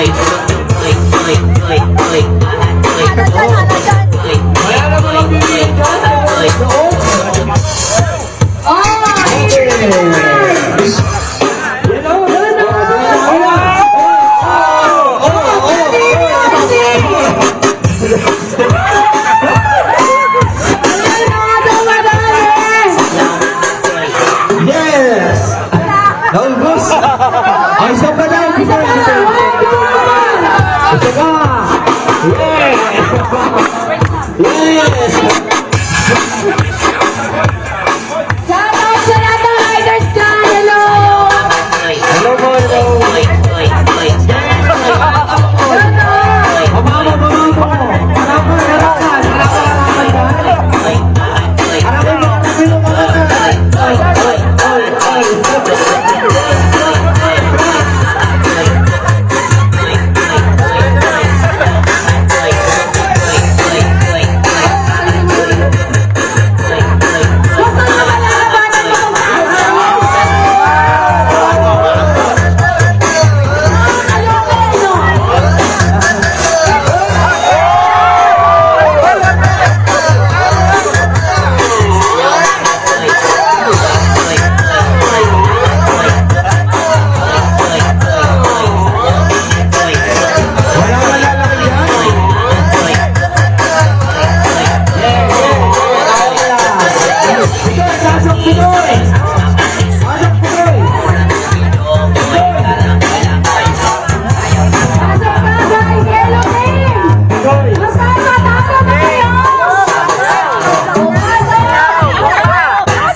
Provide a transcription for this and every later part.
Wala naman ang bibigyan dyan.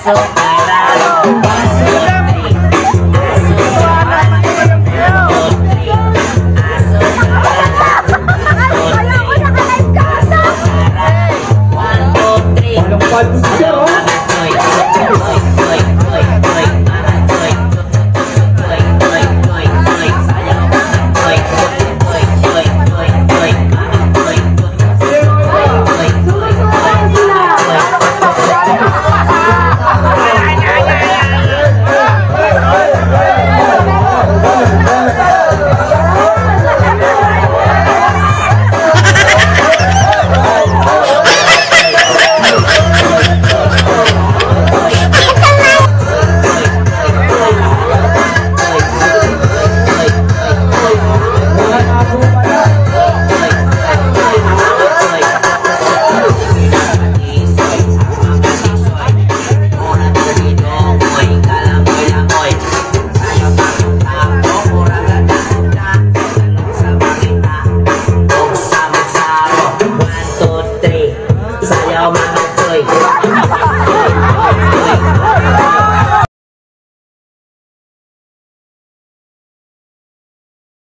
so